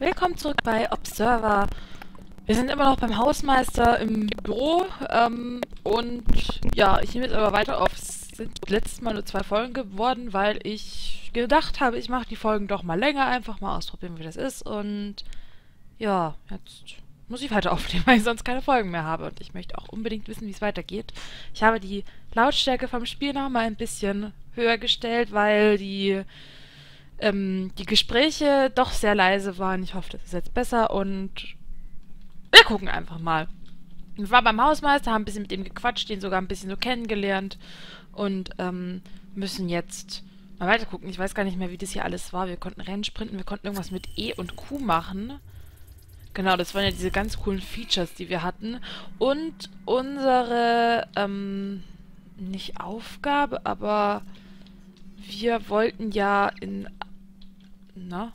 Willkommen zurück bei Observer. Wir sind immer noch beim Hausmeister im Büro. Ähm, und ja, ich nehme jetzt aber weiter auf. Es sind letztes Mal nur zwei Folgen geworden, weil ich gedacht habe, ich mache die Folgen doch mal länger, einfach mal ausprobieren, wie das ist. Und ja, jetzt muss ich weiter aufnehmen, weil ich sonst keine Folgen mehr habe. Und ich möchte auch unbedingt wissen, wie es weitergeht. Ich habe die Lautstärke vom Spiel noch mal ein bisschen höher gestellt, weil die ähm, die Gespräche doch sehr leise waren. Ich hoffe, das ist jetzt besser und wir gucken einfach mal. Wir waren beim Hausmeister, haben ein bisschen mit ihm gequatscht, den sogar ein bisschen so kennengelernt und ähm, müssen jetzt mal weiter gucken. Ich weiß gar nicht mehr, wie das hier alles war. Wir konnten Rennen sprinten, wir konnten irgendwas mit E und Q machen. Genau, das waren ja diese ganz coolen Features, die wir hatten. Und unsere, ähm, nicht Aufgabe, aber wir wollten ja in na?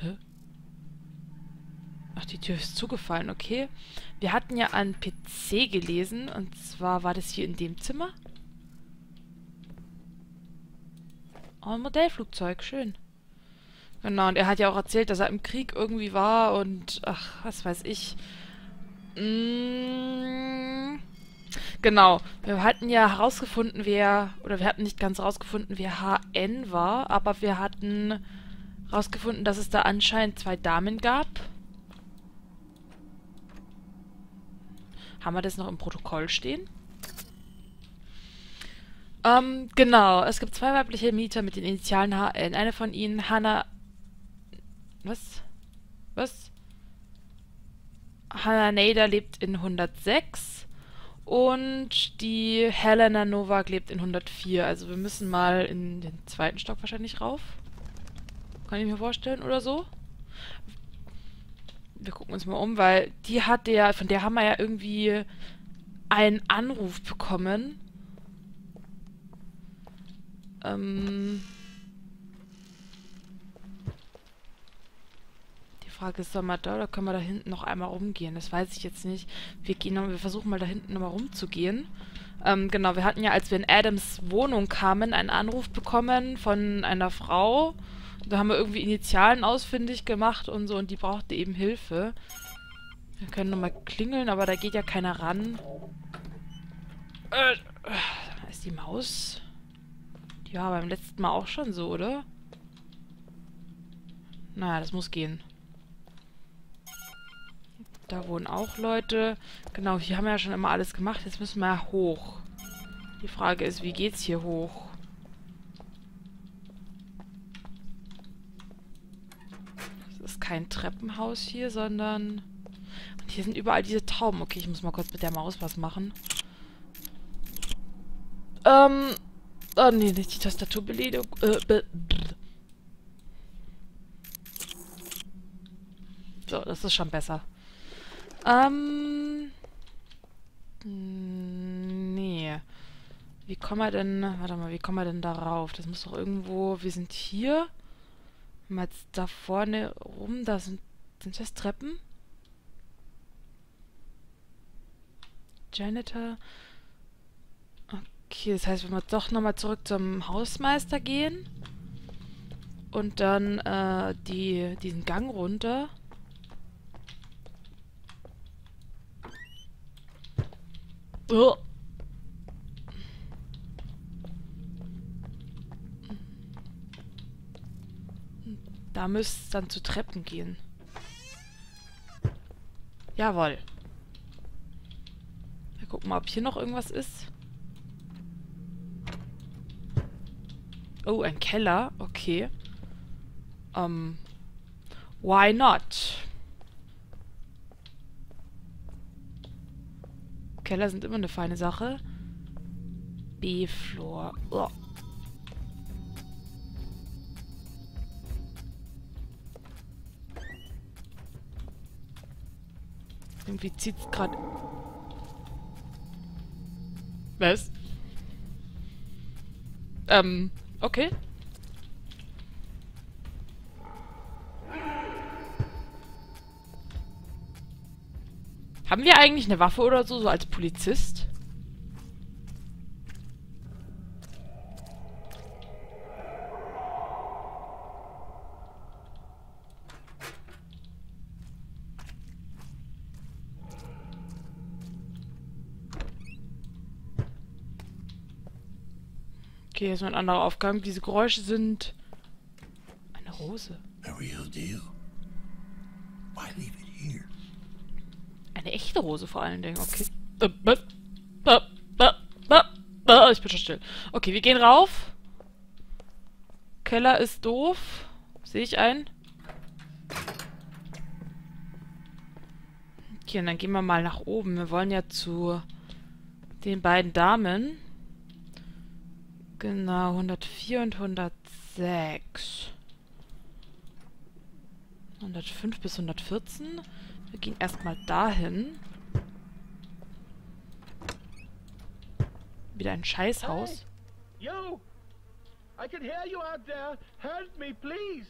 Hä? Ach, die Tür ist zugefallen, okay. Wir hatten ja an PC gelesen, und zwar war das hier in dem Zimmer. Oh, ein Modellflugzeug, schön. Genau, und er hat ja auch erzählt, dass er im Krieg irgendwie war und, ach, was weiß ich. Mmh. Genau. Wir hatten ja herausgefunden, wer, oder wir hatten nicht ganz herausgefunden, wer HN war, aber wir hatten herausgefunden, dass es da anscheinend zwei Damen gab. Haben wir das noch im Protokoll stehen? Ähm, genau. Es gibt zwei weibliche Mieter mit den Initialen HN. Eine von ihnen, Hannah... Was? Was? Hannah Nader lebt in 106. Und die Helena Novak lebt in 104. Also wir müssen mal in den zweiten Stock wahrscheinlich rauf. Kann ich mir vorstellen oder so. Wir gucken uns mal um, weil die hat ja, von der haben wir ja irgendwie einen Anruf bekommen. Ähm... Frage ist, soll man da oder können wir da hinten noch einmal rumgehen? Das weiß ich jetzt nicht. Wir gehen wir versuchen mal da hinten nochmal rumzugehen. Ähm, genau, wir hatten ja, als wir in Adams Wohnung kamen, einen Anruf bekommen von einer Frau. Da haben wir irgendwie Initialen ausfindig gemacht und so und die brauchte eben Hilfe. Wir können nochmal klingeln, aber da geht ja keiner ran. Äh, da ist die Maus. Die war beim letzten Mal auch schon so, oder? Naja, das muss gehen. Da wohnen auch Leute. Genau, hier haben wir ja schon immer alles gemacht. Jetzt müssen wir hoch. Die Frage ist, wie geht's hier hoch? Das ist kein Treppenhaus hier, sondern... Und hier sind überall diese Tauben. Okay, ich muss mal kurz mit der Maus was machen. Ähm... Oh, nee, nicht die Tastaturbelegung. Äh, be so, das ist schon besser. Ähm. Nee. Wie kommen wir denn. Warte mal, wie kommen wir denn da rauf? Das muss doch irgendwo. Wir sind hier. Mal da vorne rum. Da sind. Sind das Treppen? Janitor. Okay, das heißt, wenn wir doch nochmal zurück zum Hausmeister gehen. Und dann äh, die, diesen Gang runter. Oh. Da müsste es dann zu Treppen gehen. Jawohl. Wir gucken mal, ob hier noch irgendwas ist. Oh, ein Keller. Okay. Ähm. Why not? Keller sind immer eine feine Sache. B-Floor. Oh. Irgendwie zieht's gerade. Was? Ähm, okay. Haben wir eigentlich eine Waffe oder so, so als Polizist? Okay, jetzt mal eine andere Aufgabe. Diese Geräusche sind eine Rose. A real deal. Eine echte Rose vor allen Dingen. Okay. Ich bin schon still. Okay, wir gehen rauf. Keller ist doof. Sehe ich ein. Okay, und dann gehen wir mal nach oben. Wir wollen ja zu den beiden Damen. Genau, 104 und 106. 105 bis 114. Wir gehen erstmal dahin. Wieder ein Scheißhaus. Hey, yo! I can hear you out there. Help me, please.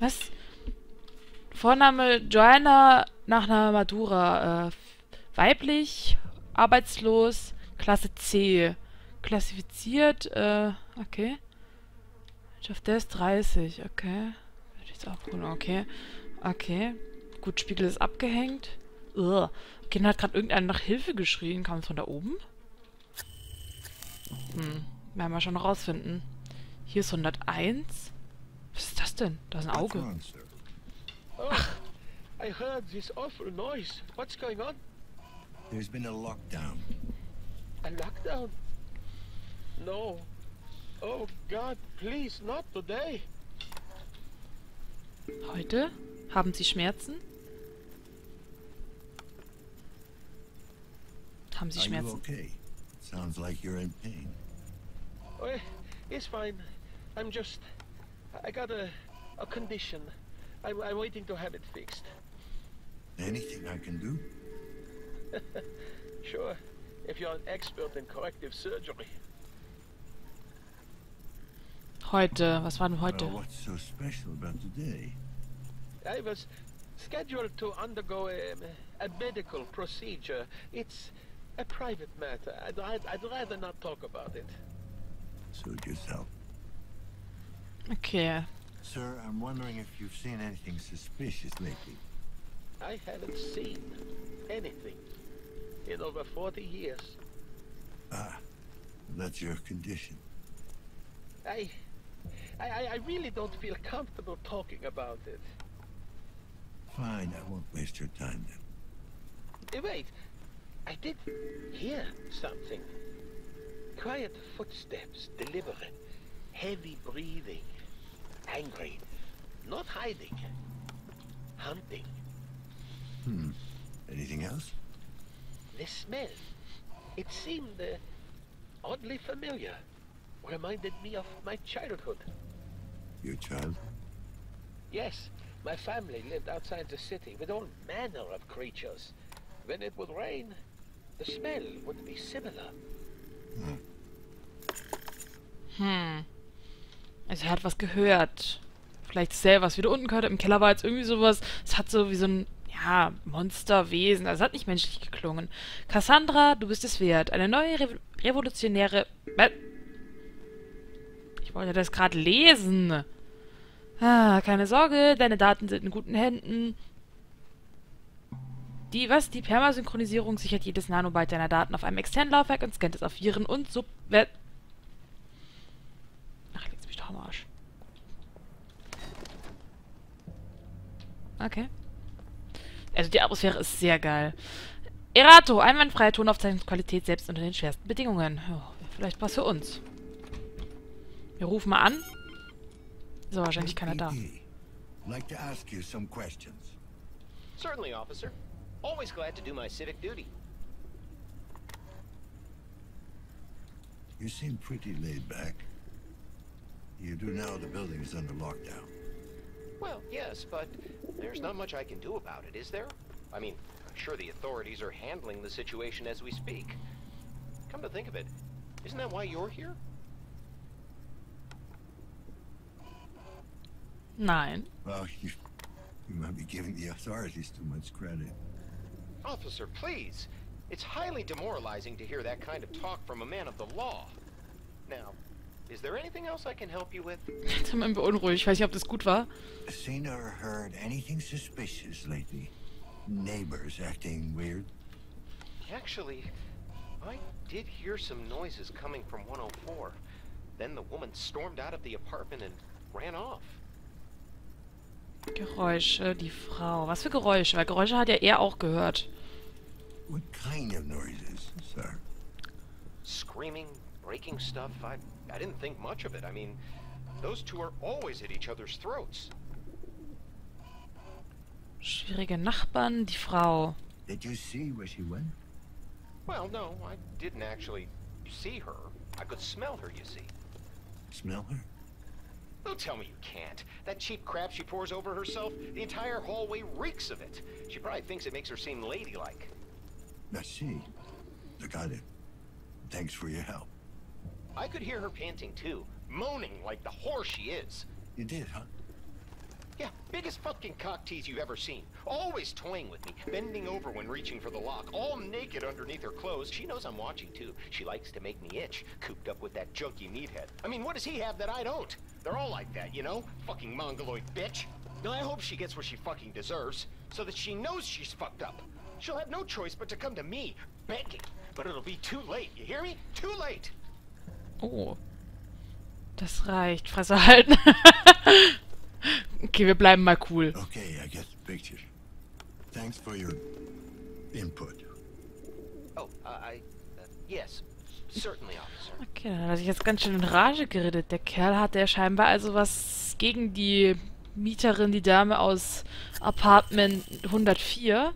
Was? Vorname Joanna nach einer Madura. Äh, weiblich, arbeitslos, Klasse C. Klassifiziert, äh, okay. Auf der ist 30, okay. Würde ich jetzt auch holen, okay. Okay. Gut, Spiegel ist abgehängt. Ugh. Dann hat gerade irgendeiner nach Hilfe geschrien. Kam es von da oben? Hm, werden wir schon rausfinden. Hier ist 101. Was ist das denn? Da ist ein Auge. Oh, I heard this awful noise. What's going on? There's been a lockdown. A lockdown? No. Oh God, please, not today. Heute? Haben Sie Schmerzen? Haben Sie Are you okay? Sounds like you're in pain. Oh, it's fine. I'm just. I got a, a condition. I'm, I'm waiting to have it fixed. Anything I can do? Sure, if you're an expert in corrective surgery. Heute. Was war denn heute? Well, what's so special about today? I was scheduled to undergo a, a medical procedure. It's a private matter. I'd, I'd, I'd rather not talk about it. Suit yourself. Okay. Sir, I'm wondering if you've seen anything suspicious lately. I haven't seen anything in over 40 years. Ah, that's your condition. I, I, I- I really don't feel comfortable talking about it. Fine, I won't waste your time then. Eh, Wait, I did hear something. Quiet footsteps, deliberate, heavy breathing, angry, not hiding, hunting. Hmm. Anything else? The smell, it seemed uh, oddly familiar. Reminded me of my childhood. Your child? Yes, my family lived outside the city with all manner of creatures. When it would rain, the smell would be similar. Hm. Also er hat was gehört. Vielleicht ist selber was wieder unten gehört. Im Keller war jetzt irgendwie sowas. Es hat so wie so ein, ja, Monsterwesen. Also es hat nicht menschlich geklungen. Cassandra, du bist es wert. Eine neue Re revolutionäre... Ich wollte das gerade lesen. Ah, keine Sorge, deine Daten sind in guten Händen. Die, was? Die Permasynchronisierung sichert jedes Nanobyte deiner Daten auf einem externen Laufwerk und scannt es auf Viren und Sub... Ach, leg's mich doch am Arsch. Okay. Also die Atmosphäre ist sehr geil. Erato, einwandfreie Tonaufzeichnungsqualität selbst unter den schwersten Bedingungen. Ja, vielleicht was für uns. Wir rufen mal an. Ist aber wahrscheinlich keiner da. Like to ask you some questions. Certainly, officer. Always glad to do my civic duty. You seem pretty laid back. You do know the building is under lockdown. Well, yes, but there's not much I can do about it, is there? I mean, I'm sure the authorities are handling the situation as we speak. Come to think of it, isn't that why you're here? Nein. Well, you, you might be giving the authorities too much credit. Officer, please. It's highly demoralizing to hear that kind of talk from a man of the law. Now, is there anything else I can help you with? Jetzt haben wir ihn beunruhigt. Ich weiß nicht, ob das gut war. Seen or heard anything suspicious lately? Neighbors acting weird? Actually, I did hear some noises coming from 104. Then the woman stormed out of the apartment and ran off. Geräusche, die Frau. Was für Geräusche? Weil Geräusche hat ja er auch gehört. What kind of noises, sir? Screaming, breaking stuff. I, I didn't think much of it. I mean, those two are always at each other's throats. Schwierige Nachbarn, die Frau. Did you see where she went? Well, no, I didn't actually see her. I could smell her, you see. Smell her? Don't tell me you can't. That cheap crap she pours over herself, the entire hallway reeks of it. She probably thinks it makes her seem ladylike. I see. I got it. Thanks for your help. I could hear her panting too, moaning like the whore she is. You did, huh? Yeah, biggest fucking cock tease you've ever seen. Always toying with me, bending over when reaching for the lock, all naked underneath her clothes. She knows I'm watching too. She likes to make me itch, cooped up with that junky meathead. I mean, what does he have that I don't? They're all like that, you know? Fucking mongoloid bitch. Now I hope she gets what she fucking deserves, so that she knows she's fucked up. She'll have no choice but to come to me, begging. But it'll be too late, you hear me? Too late! Oh. Das reicht. Fresse halten. okay, wir bleiben mal cool. Okay, I get the picture. Thanks for your input. Oh, uh, I... Uh, yes, certainly, officer. Okay, dann hat sich jetzt ganz schön in Rage geredet. Der Kerl hat ja scheinbar also was gegen die Mieterin, die Dame aus Apartment 104.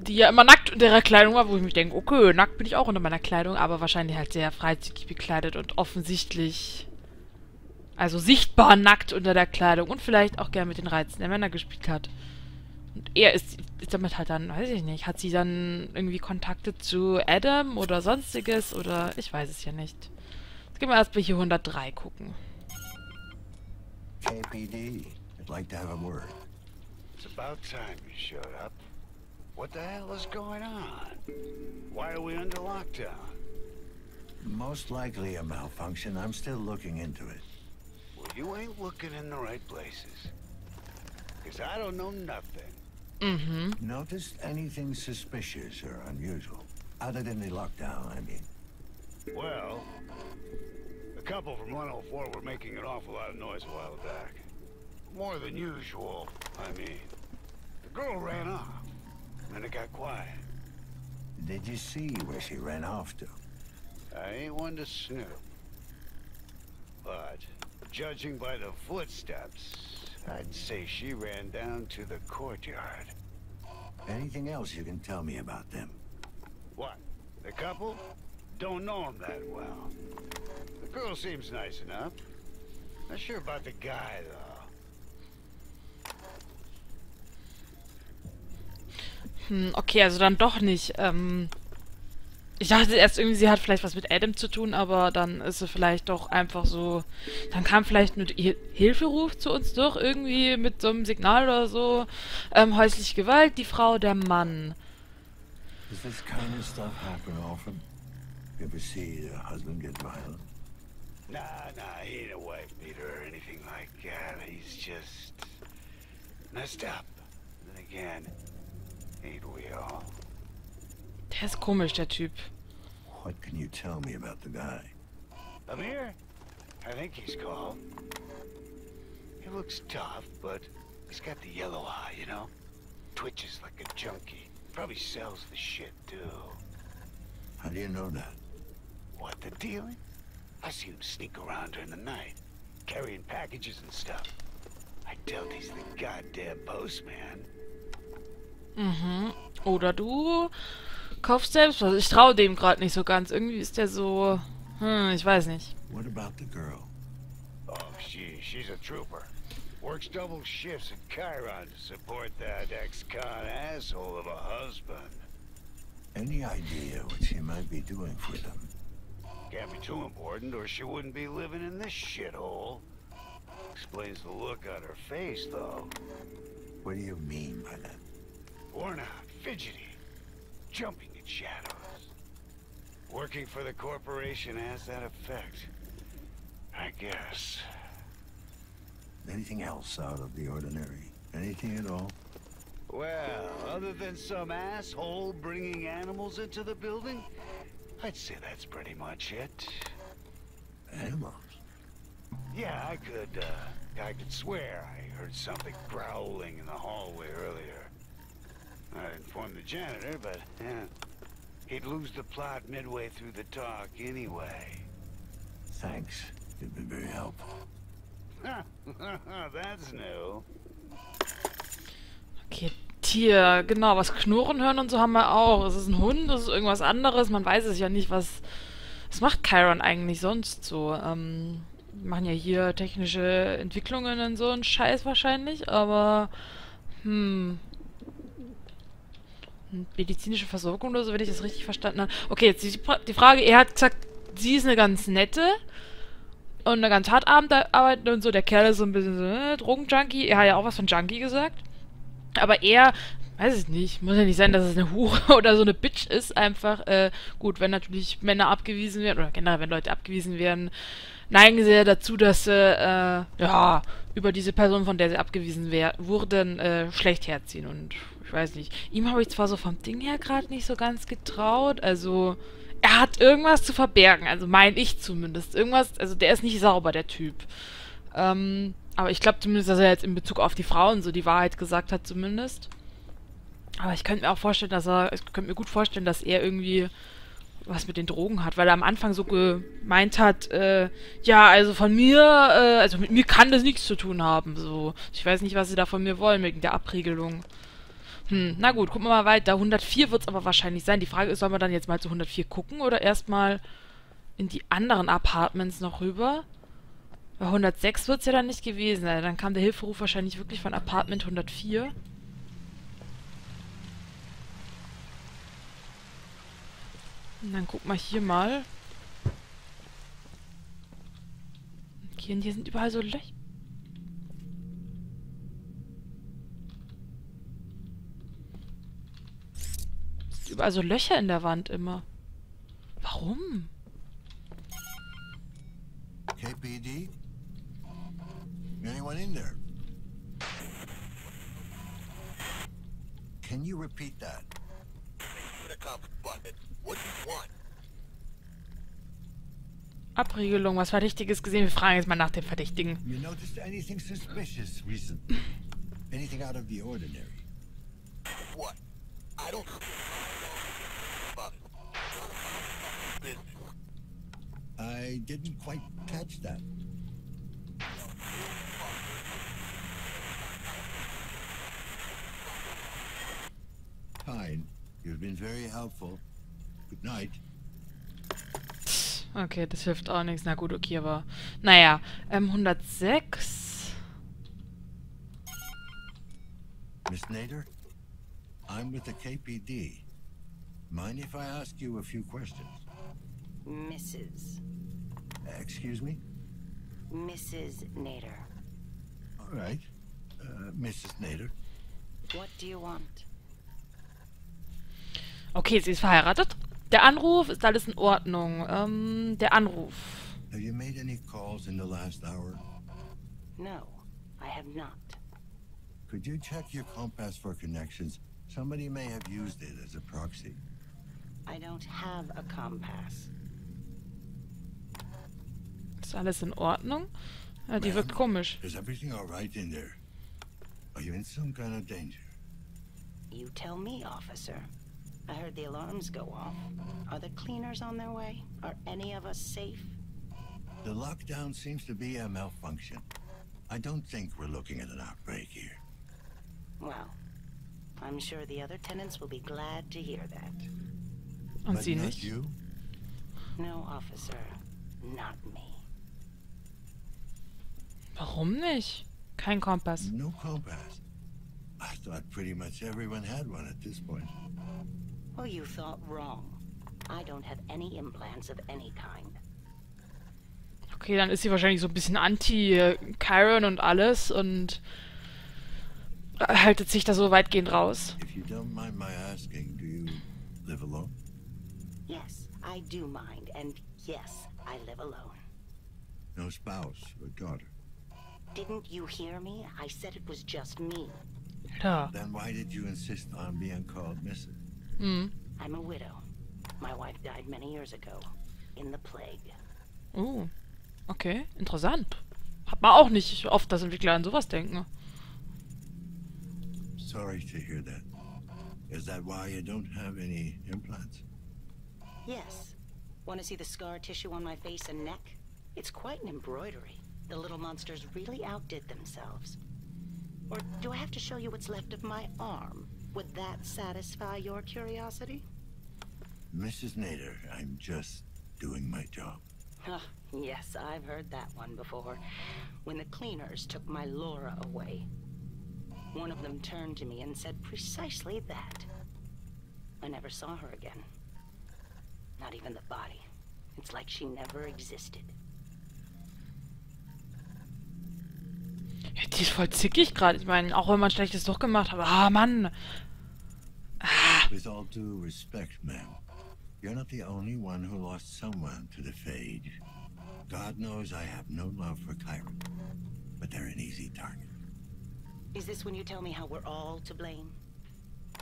Die ja immer nackt unter ihrer Kleidung war, wo ich mich denke, okay, nackt bin ich auch unter meiner Kleidung, aber wahrscheinlich halt sehr freizügig bekleidet und offensichtlich, also sichtbar nackt unter der Kleidung und vielleicht auch gern mit den Reizen der Männer gespielt hat. Und er ist, ist damit halt dann, weiß ich nicht, hat sie dann irgendwie Kontakte zu Adam oder sonstiges oder ich weiß es ja nicht. Jetzt gehen wir erstmal hier 103 gucken. KPD, I'd like to have a word. It's about time you showed up. What the hell is going on? Why are we under lockdown? Most likely a malfunction. I'm still looking into it. Well, you ain't looking in the right places. Because I don't know nothing. Mhm. Noticed anything suspicious or unusual? Other than the lockdown, I mean. Well, a couple from 104 were making an awful lot of noise a while back. More than usual, I mean. The girl ran off. Then it got quiet. Did you see where she ran off to? I ain't one to snoop. But, judging by the footsteps, I'd say she ran down to the courtyard. Anything else you can tell me about them? What? The couple? Don't know them that well. The girl seems nice enough. Not sure about the guy, though. Hm, okay, also dann doch nicht. Ähm, ich dachte erst irgendwie, sie hat vielleicht was mit Adam zu tun, aber dann ist sie vielleicht doch einfach so. Dann kam vielleicht ein Hil Hilferuf zu uns durch, irgendwie mit so einem Signal oder so. Ähm, häusliche Gewalt, die Frau, der Mann. Does this kind of stuff happen often? You ever see a husband get violent? Nah, nah, he ain't a wife beater or anything like that. He's just messed up. Then again, ain't we all? Der ist komisch, der Typ. What can you tell me about the guy? Amir? I think he's called. He looks tough, but he's got the yellow eye, you know? Twitches like a junkie. Probably sells the shit, too. How do you know that? What, the dealing? I see him sneak around during the night, carrying packages and stuff. I doubt he's the goddamn postman. Mhm. Oder du kaufst selbst was. Ich traue dem gerade nicht so ganz. Irgendwie ist der so. Hm, ich weiß nicht. What about the girl? Oh, she, she's a trooper. Works double shifts at Chiron to support that ex-con asshole of a husband. Any idea what she might be doing for them? Can't be too important or she wouldn't be living in this shithole. Explains the look on her face, though. What do you mean by that? Worn out, fidgety, jumping at shadows. Working for the corporation has that effect. I guess. Anything else out of the ordinary? Anything at all? Well, other than some asshole bringing animals into the building, I'd say that's pretty much it. Animals. Yeah, I could, uh, I could swear I heard something growling in the hallway earlier. I informed the janitor, but, yeah, he'd lose the plot midway through the talk anyway. Thanks. You've been very helpful. That's new. Okay, Tier, genau, was Knurren hören und so haben wir auch. Ist es ein Hund, ist es irgendwas anderes? Man weiß es ja nicht, was... Was macht Chiron eigentlich sonst so? Ähm, machen ja hier technische Entwicklungen und so ein Scheiß wahrscheinlich, aber... Hm... Medizinische Versorgung oder so, wenn ich das richtig verstanden habe. Okay, jetzt die, Frage, er hat gesagt, sie ist eine ganz nette und eine ganz hart arbeitende und so. Der Kerl ist so ein bisschen so, äh, Drogenjunkie. Er hat ja auch was von Junkie gesagt. Aber er, weiß ich nicht, muss ja nicht sein, dass es eine Hure oder so eine Bitch ist. Einfach, äh, gut, wenn natürlich Männer abgewiesen werden, oder generell, wenn Leute abgewiesen werden, neigen sie ja dazu, dass sie, äh, ja, über diese Person, von der sie abgewiesen wurden, äh, schlecht herziehen. Und ich weiß nicht, ihm habe ich zwar so vom Ding her gerade nicht so ganz getraut, also er hat irgendwas zu verbergen, also meine ich zumindest. Irgendwas, also der ist nicht sauber, der Typ. Ähm, aber ich glaube zumindest, dass er jetzt in Bezug auf die Frauen so die Wahrheit gesagt hat, zumindest. Aber ich könnte mir auch vorstellen, dass er, ich könnte mir gut vorstellen, dass er irgendwie was mit den Drogen hat, weil er am Anfang so gemeint hat, äh, ja, also von mir, äh, also mit mir kann das nichts zu tun haben, so. Ich weiß nicht, was sie da von mir wollen, wegen der Abriegelung. Hm, na gut, gucken wir mal weiter. 104 wird es aber wahrscheinlich sein. Die Frage ist, sollen wir dann jetzt mal zu 104 gucken oder erstmal in die anderen Apartments noch rüber? Bei 106 wird es ja dann nicht gewesen sein. Dann kam der Hilferuf wahrscheinlich wirklich von Apartment 104. Und dann guck mal hier mal. Okay, und hier sind überall so Löcher. Überall so Löcher in der Wand immer. Warum? KPD? Anyone in there? Can you repeat that? Abriegelung, was Verdächtiges gesehen. Wir fragen jetzt mal nach dem Verdächtigen. You noticed anything suspicious recently? Anything out of the ordinary? What? I don't I didn't quite catch that. Fine. You've been very helpful. Good night. Okay, das hilft auch nichts. Na gut, okay, aber... Naja, ähm, 106... Miss Nader? I'm with the KPD. Mind if I ask you a few questions? Mrs. Excuse me? Mrs. Nader. All right. Uh, Mrs. Nader. What do you want? Okay, sie ist verheiratet. Der Anruf ist alles in Ordnung. Ähm, der Anruf. Have you made any calls in the last hour? No, I have not. Could you check your compass for connections? Somebody may have used it as a proxy. I don't have a compass. Ist alles in Ordnung? Ja, die wirkt komisch. Is everything all right in there? Are you in some kind of danger? You tell me, officer. I heard the alarms go off. Are the cleaners on their way? Are any of us safe? The lockdown seems to be a malfunction. I don't think we're looking at an outbreak here. Well, I'm sure the other tenants will be glad to hear that. Und but sie not nicht. you? No, officer, not me. Warum nicht? Kein Kompass. No compass. I thought pretty much everyone had one at this point. Well, you thought wrong. I don't have any implants of any kind. Okay, dann ist sie wahrscheinlich so ein bisschen anti-Chiron und alles und haltet sich da so weitgehend raus. If you don't mind my asking, do you live alone? Yes, I do mind, and yes, I live alone. No spouse or daughter? Didn't you hear me? I said it was just me. Ja. Then why did you insist on being called Mrs.? Hm. I'm a widow. My wife died many years ago. In the plague. Oh. Okay, interessant. Hat man auch nicht oft, dass Entwickler an sowas denken. Sorry to hear that. Is that why you don't have any implants? Yes. Want to see the scar tissue on my face and neck? It's quite an embroidery. The little monsters really outdid themselves. Or do I have to show you what's left of my arm? Would that satisfy your curiosity? Mrs. Nader, I'm just doing my job. Yes, I've heard that one before. When the cleaners took my Laura away. One of them turned to me and said precisely that. I never saw her again. Not even the body. It's like she never existed. Ja, die ist voll zickig gerade. Ich meine, auch wenn man schlechtes Doch gemacht hat. Ah, Mann. With all due respect, ma'am, you're not the only one who lost someone to the Phage. God knows I have no love for Chiron, but they're an easy target. Is this when you tell me how we're all to blame?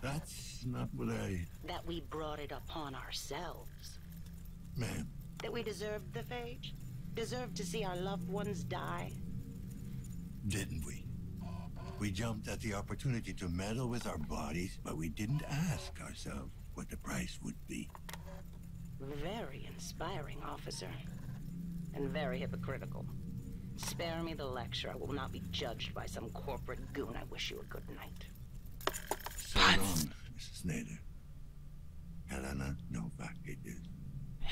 That's not what I... That we brought it upon ourselves? Ma'am, That we deserved the phage? Deserved to see our loved ones die? Didn't we? We jumped at the opportunity to meddle with our bodies, but we didn't ask ourselves what the price would be. Very inspiring, officer. And very hypocritical. Spare me the lecture. I will not be judged by some corporate goon. I wish you a good night. So long, Mrs. Nader. Helena Novak it is.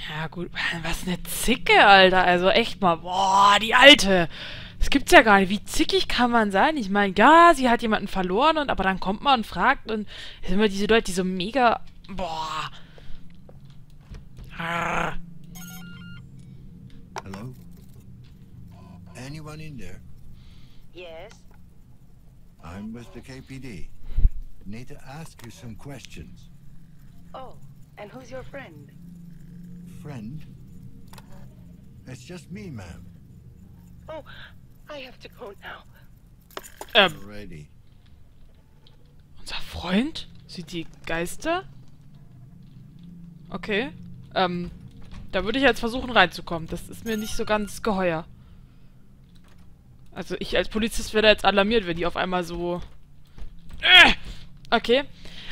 Ja, gut. Was eine Zicke, Alter. Also echt mal. Boah, die Alte. Das gibt's ja gar nicht. Wie zickig kann man sein? Ich meine, ja, sie hat jemanden verloren, und aber dann kommt man und fragt und es sind immer diese Leute, die so mega. Boah. Ah. Hello? Anyone in there? Yes? I'm with the KPD. Need to ask you some questions. Oh, and who's your friend? Friend? It's just me, ma'am. Oh, I have to go now. Ähm, Already. unser Freund? Sieht die Geister? Okay. Ähm, da würde ich jetzt versuchen reinzukommen. Das ist mir nicht so ganz geheuer. Also ich als Polizist wäre jetzt alarmiert, wenn die auf einmal so... Äh! Okay.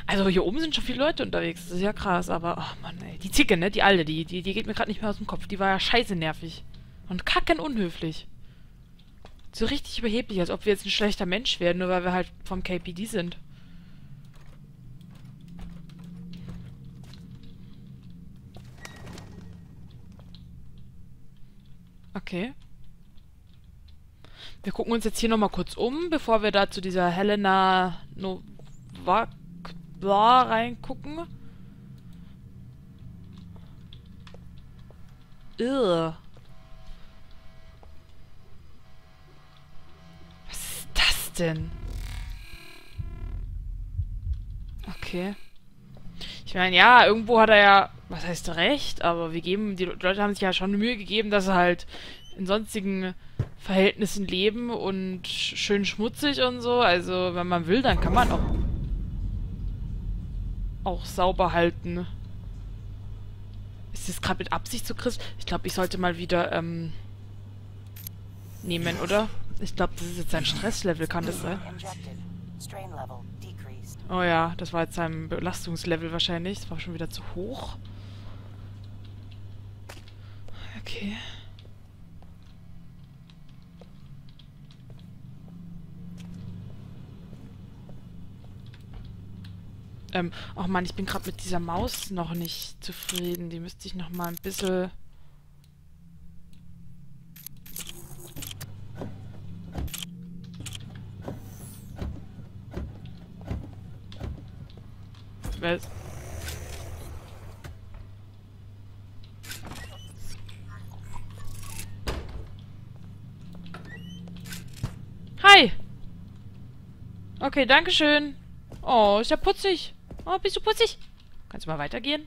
Also hier oben sind schon viele Leute unterwegs. Das ist ja krass, aber... Ach Mann, ey. Die Zicke, ne? Die alte, die, die, die geht mir gerade nicht mehr aus dem Kopf. Die war ja scheiße nervig. Und kacken unhöflich. So richtig überheblich, als ob wir jetzt ein schlechter Mensch wären, nur weil wir halt vom KPD sind. Okay. Wir gucken uns jetzt hier nochmal kurz um, bevor wir da zu dieser Helena Novak bla reingucken. Ugh. Denn? Okay. Ich meine, ja, irgendwo hat er ja, was heißt recht, aber wir geben, die Leute haben sich ja schon Mühe gegeben, dass sie halt in sonstigen Verhältnissen leben und schön schmutzig und so. Also, wenn man will, dann kann man auch auch sauber halten. Ist das gerade mit Absicht so, Chris? Ich glaube, ich sollte mal wieder ähm, nehmen, oder? Ich glaube, das ist jetzt sein Stresslevel, kann das sein? Oh ja, das war jetzt sein Belastungslevel wahrscheinlich. Das war schon wieder zu hoch. Okay. Ähm, oh Mann, ich bin gerade mit dieser Maus noch nicht zufrieden. Die müsste ich noch mal ein bisschen... Okay, danke schön. Oh, ist ja putzig. Oh, bist du putzig? Kannst du mal weitergehen?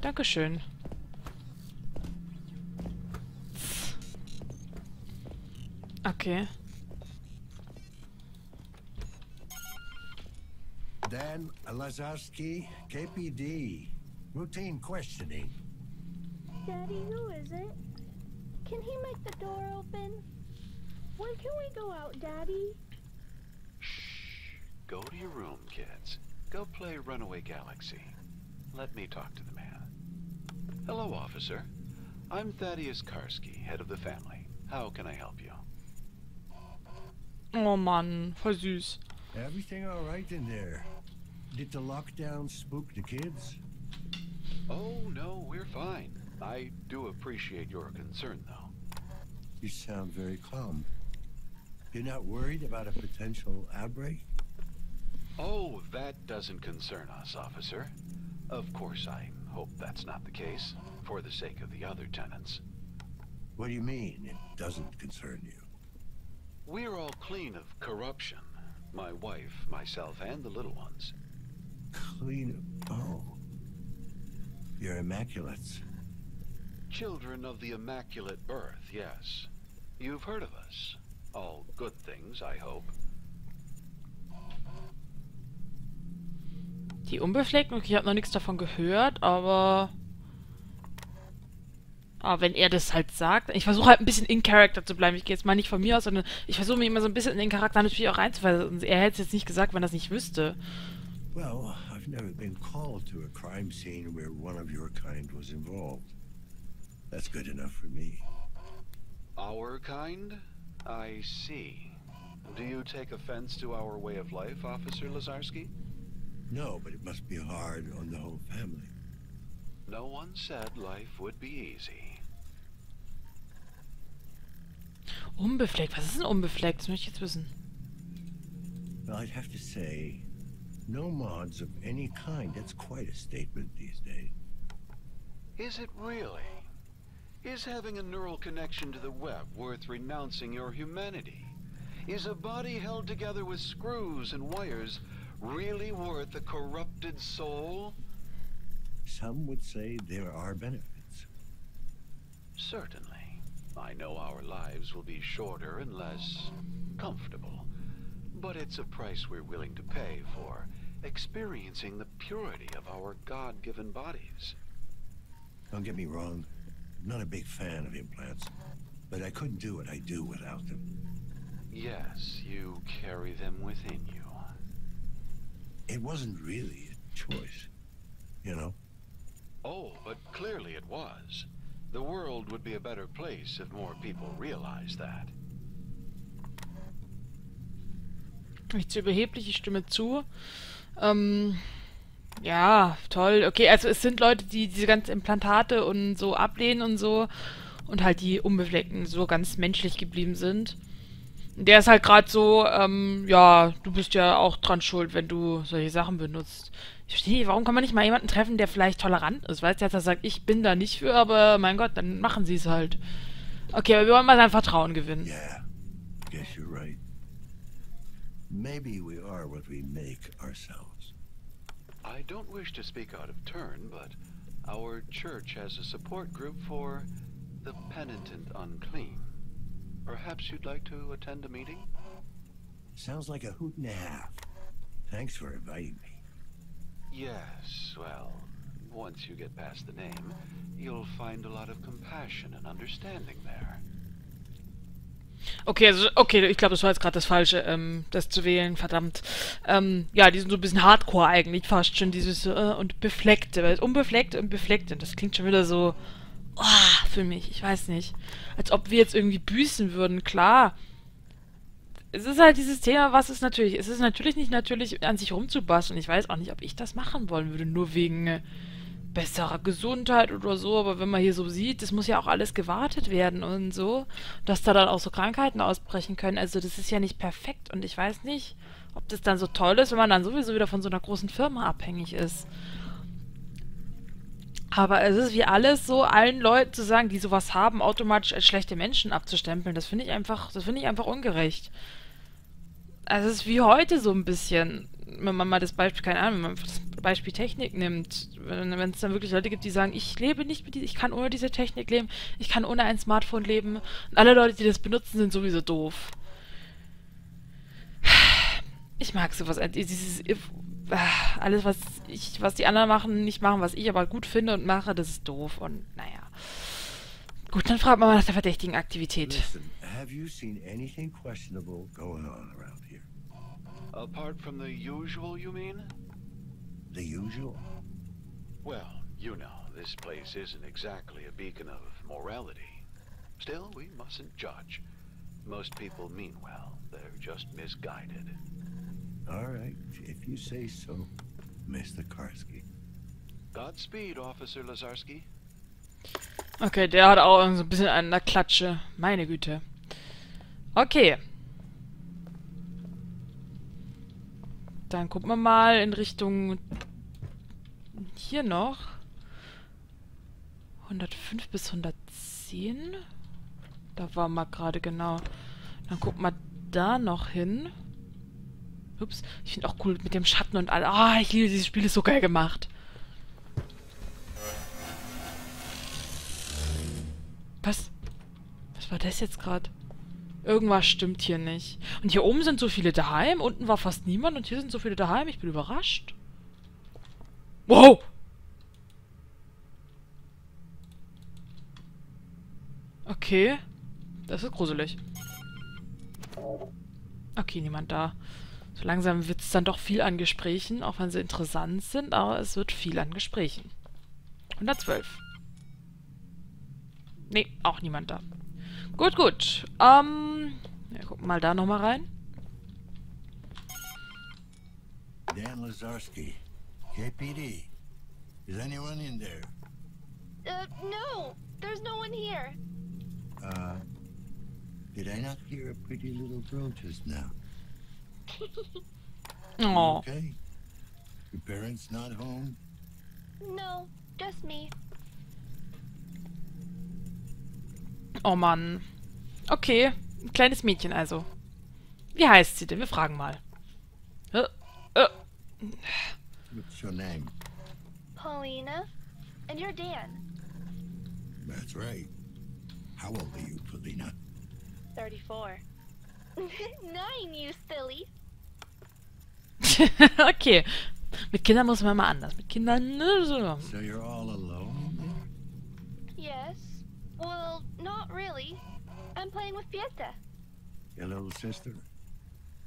Dankeschön. Okay. Dan Lazarski, KPD. Routine questioning. Daddy, who is it? Can he make the door open? When can we go out, Daddy? Shh. Go to your room, kids. Go play Runaway Galaxy. Let me talk to the man. Hello, officer. I'm Thaddeus Karski, head of the family. How can I help you? Oh man, voll süß. Everything all right in there? Did the lockdown spook the kids? Oh, no, we're fine. I do appreciate your concern, though. You sound very calm. You're not worried about a potential outbreak? Oh, that doesn't concern us, officer. Of course, I hope that's not the case, for the sake of the other tenants. What do you mean, it doesn't concern you? We're all clean of corruption. My wife, myself, and the little ones. Clean. Of... Oh. You're immaculates. Children of the Immaculate Birth, yes. You've heard of us. All good things, I hope. Die Unbefleckten, okay, ich habe noch nichts davon gehört, aber... Aber wenn er das halt sagt, ich versuche halt ein bisschen in Character zu bleiben. Ich gehe jetzt mal nicht von mir aus, sondern ich versuche mich immer so ein bisschen in den Charakter natürlich auch reinzuversetzen. Er hätte es jetzt nicht gesagt, wenn er es nicht wüsste. Well, I've never been called to a crime scene where one of your kind was involved. That's good enough for me. Our kind? I see. Do you take offense to our way of life, Officer Lazarski? No, but it must be hard on the whole family. No one said life would be easy. Unbefleckt, was ist denn unbefleckt? Das möchte ich jetzt wissen. Well, I'd have to say, no mods of any kind. That's quite a statement these days. Is it really? Is having a neural connection to the web worth renouncing your humanity? Is a body held together with screws and wires really worth a corrupted soul? Some would say there are benefits. Certainly. I know our lives will be shorter and less comfortable. But it's a price we're willing to pay for experiencing the purity of our God-given bodies. Don't get me wrong, I'm not a big fan of implants, but I couldn't do what I do without them. Yes, you carry them within you. It wasn't really a choice, you know? Oh, but clearly it was. The world would be a better place if more people realized that. Nicht zu überheblich, ich stimme zu. Ähm, ja, toll. Okay, also es sind Leute, die diese ganzen Implantate und so ablehnen und so. Und halt die Unbefleckten so ganz menschlich geblieben sind. Der ist halt gerade so, ähm, ja, du bist ja auch dran schuld, wenn du solche Sachen benutzt. Ich verstehe warum kann man nicht mal jemanden treffen, der vielleicht tolerant ist? Weißt du, der sagt, ich bin da nicht für, aber mein Gott, dann machen sie es halt. Okay, aber wir wollen mal sein Vertrauen gewinnen. Yeah, guess you're right. Maybe we are what we make ourselves. I don't wish to speak out of turn, but our church has a support group for the penitent unclean. Perhaps you'd like to attend a meeting? Sounds like a hoot and a half. Thanks for inviting me. Yes, well, once you get past the name, you'll find a lot of compassion and understanding there. Okay, also, okay, ich glaube, das war jetzt gerade das Falsche, ähm, das zu wählen, verdammt. Ähm, ja, die sind so ein bisschen Hardcore eigentlich, fast schon, dieses, äh, und Befleckte, weil unbefleckt und Befleckte, das klingt schon wieder so, oh, für mich, ich weiß nicht. Als ob wir jetzt irgendwie büßen würden, klar. Es ist halt dieses Thema, was ist natürlich, es ist natürlich nicht natürlich, an sich rumzubasteln. Ich weiß auch nicht, ob ich das machen wollen würde, nur wegen äh, besserer Gesundheit oder so, aber wenn man hier so sieht, das muss ja auch alles gewartet werden und so, dass da dann auch so Krankheiten ausbrechen können. Also das ist ja nicht perfekt und ich weiß nicht, ob das dann so toll ist, wenn man dann sowieso wieder von so einer großen Firma abhängig ist. Aber es ist wie alles so, allen Leuten zu sagen, die sowas haben, automatisch als schlechte Menschen abzustempeln, das finde ich einfach, das finde ich einfach ungerecht. Also es ist wie heute so ein bisschen, wenn man mal das Beispiel, keine Ahnung, wenn man das Beispiel Technik nimmt, wenn es dann wirklich Leute gibt, die sagen, ich lebe nicht mit dieser, ich kann ohne diese Technik leben, ich kann ohne ein Smartphone leben und alle Leute, die das benutzen, sind sowieso doof. Ich mag sowas, dieses ah, alles, was ich, was die anderen machen, nicht machen, was ich aber gut finde und mache, das ist doof. Und naja. Gut, dann fragt man mal nach der verdächtigen Aktivität. Listen, have you seen anything questionable going on around? Apart from the usual, you mean? The usual? Well, you know, this place isn't exactly a beacon of morality. Still, we mustn't judge. Most people mean well. They're just misguided. All right, if you say so, Mr. Karski. Godspeed, Officer Lazarski. Okay, der hat auch so ein bisschen an der Klatsche. Meine Güte. Okay. Dann gucken wir mal in Richtung... Hier noch. 105 bis 110. Da waren wir gerade genau. Dann gucken wir da noch hin. Ups, ich finde auch cool mit dem Schatten und all. Ah, ich liebe dieses Spiel, ist so geil gemacht. Was? Was war das jetzt gerade? Irgendwas stimmt hier nicht. Und hier oben sind so viele daheim, unten war fast niemand und hier sind so viele daheim. Ich bin überrascht. Wow! Okay. Das ist gruselig. Okay, niemand da. So langsam wird es dann doch viel an Gesprächen, auch wenn sie interessant sind, aber es wird viel an Gesprächen. 112. Nee, auch niemand da. Gut, gut. Ähm, wir gucken mal da nochmal rein. Dan Lazarski, KPD. Is anyone in there? Uh, no, there's no one here. Uh, did I not hear a pretty little girl just now? Oh. Okay. Your parents not home? No, just me. Oh Mann. Okay, ein kleines Mädchen also. Wie heißt sie denn? Wir fragen mal. Äh, äh. What's your name? Paulina, and you're Dan, That's right. How old are you, Polina? 34. Nine, you silly. okay. Mit Kindern muss man mal anders. Mit Kindern... ne, so. So you're all alone? Yes. Well. I'm playing with Pieta. Your little sister?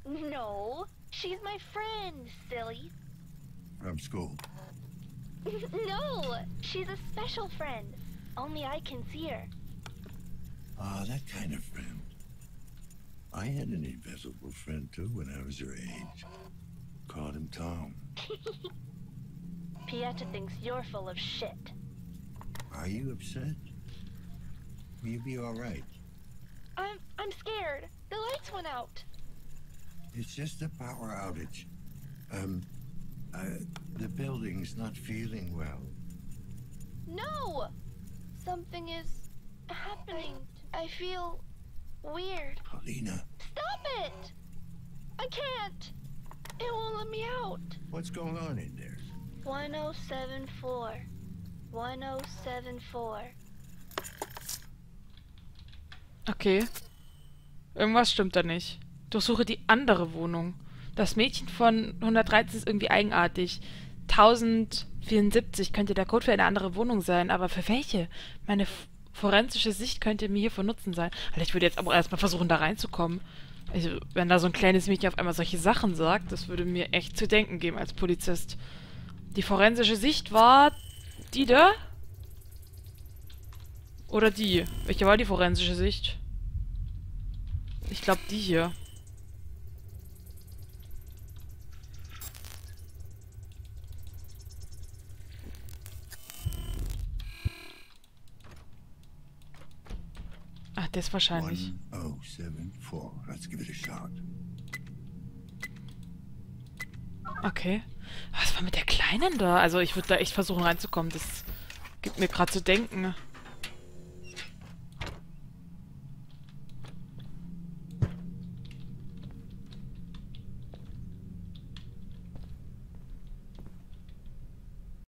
No, she's my friend, silly. From school. no, she's a special friend. Only I can see her. Ah, that kind of friend. I had an invisible friend too when I was your age. Called him Tom. Pieta thinks you're full of shit. Are you upset? Will you be all right? I'm I'm scared. The lights went out. It's just a power outage. Um, uh, the building's not feeling well. No! Something is happening. I feel weird. Paulina, Stop it! I can't! It won't let me out. what's going on in there? 1074. 1074. Okay. Irgendwas stimmt da nicht. Durchsuche die andere Wohnung. Das Mädchen von 113 ist irgendwie eigenartig. 1074 könnte der Code für eine andere Wohnung sein, aber für welche? Meine forensische Sicht könnte mir hier von Nutzen sein. Alter, ich würde jetzt aber erstmal versuchen, da reinzukommen. Also, wenn da so ein kleines Mädchen auf einmal solche Sachen sagt, das würde mir echt zu denken geben als Polizist. Die forensische Sicht war die da? Oder die? Welche war die forensische Sicht? Ich glaube die hier. Ach, das wahrscheinlich. 1074. Let's give it a shot. Okay. Was war mit der Kleinen da? Also ich würde da echt versuchen reinzukommen. Das gibt mir gerade zu denken.